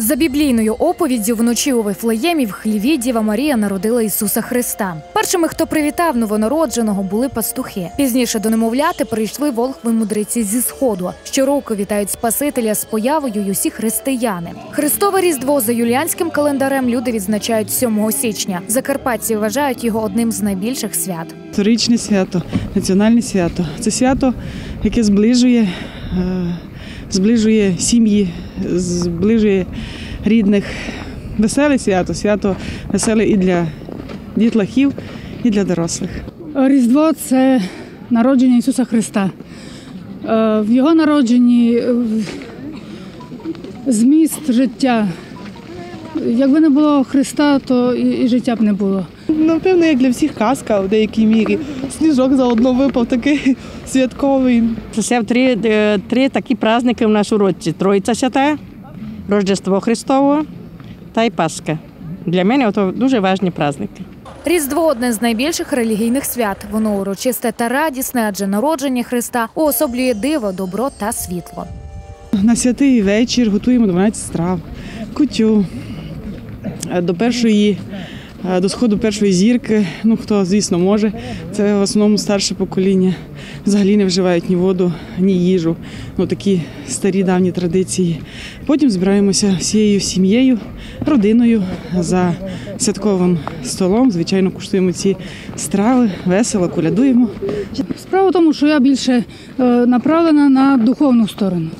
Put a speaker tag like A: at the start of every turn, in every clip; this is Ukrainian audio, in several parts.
A: За біблійною оповіддю вночі у Вифлеємі в хліві Діва Марія народила Ісуса Христа. Першими, хто привітав новонародженого, були пастухи. Пізніше до немовляти прийшли волхви мудриці зі сходу. Щороку вітають Спасителя з появою й усі християни. Христове Різдво за юліанським календарем люди відзначають 7 січня. Закарпатці вважають його одним з найбільших свят.
B: Історичне свято, національне свято. Це свято, яке зближує, е, зближує сім'ї, зближує рідних. Веселе свято, свято веселе і для дітлахів, і для дорослих.
C: Різдво це народження Ісуса Христа. Е, В Його народженні е, зміст життя. Якби не було Христа, то і і життя б не було.
D: Напевно, як для всіх казка в деякій мірі. Сніжок заодно випав такий святковий.
E: Це ще три, е, три такі праздники в нас у році: Троїця Свята, Рождество Христово та й Пасха. Для мене це дуже важливі праздники.
A: Різдво одне з найбільших релігійних свят. Воно урочисте та радісне, адже народження Христа уособлює диво, добро та світло.
B: На святий вечір готуємо 12 страв, кутю. Е, До першої, е, до сходу першої зірки, ну хто, звісно, може. Це в основному старше покоління. Взагалі не вживають ні воду, ні їжу. Ну такі старі давні традиції. Потім збираємося всією сім'єю, родиною за святковим столом. Звичайно, куштуємо ці страви, весело, колядуємо.
C: Справа в тому, що я більше е, направлена на духовну сторону.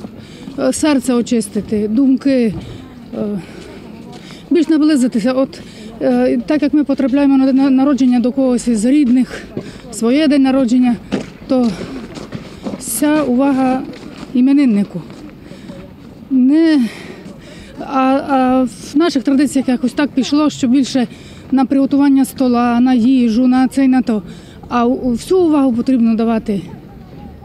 C: Серце очистити, думки, більш наблизитися. От е, так як ми потрапляємо на день народження до когось із рідних, своє день народження, то вся увага імениннику. Не, а, а в наших традиціях якось так пішло, що більше на приготування стола, на їжу, на це і на то. А всю увагу потрібно давати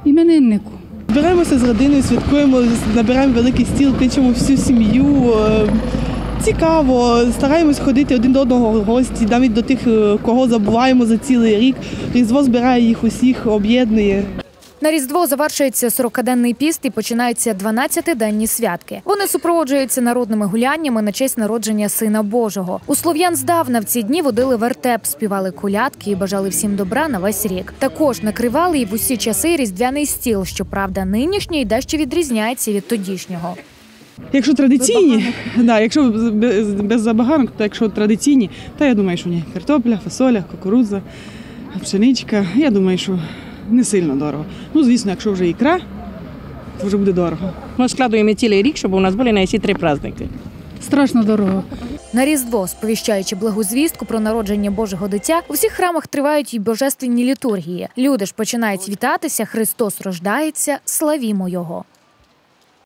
C: імениннику.
D: Збираємося з родиною, святкуємо, набираємо великий стіл, кличемо всю сім'ю. Цікаво, стараємось ходити один до одного в гості, навіть до тих, е, кого забуваємо за цілий рік. Різдво збирає їх усіх, об'єднує.
A: На Різдво завершується 40-денний піст і починаються 12-денні святки. Вони супроводжуються народними гуляннями на честь народження Сина Божого. У слов'ян здавна в ці дні водили вертеп, співали колядки і бажали всім добра на весь рік. Також накривали і в усі часи різдвяний стіл. Щоправда, нинішній дещо відрізняється від тодішнього.
B: Якщо традиційні, да, якщо без, без забаганок, то якщо традиційні, то я думаю, що ні. Картопля, фасоля, кукурудза, пшеничка. Я думаю, що не сильно дорого. Ну, звісно, якщо вже ікра, то вже буде дорого.
E: Ми складуємо цілий рік, щоб у нас були на ці три праздники.
C: Страшно дорого.
A: На Різдво, сповіщаючи благу звістку про народження Божого дитя, у всіх храмах тривають і божественні літургії. Люди ж починають вітатися. Христос рождається, славімо Його.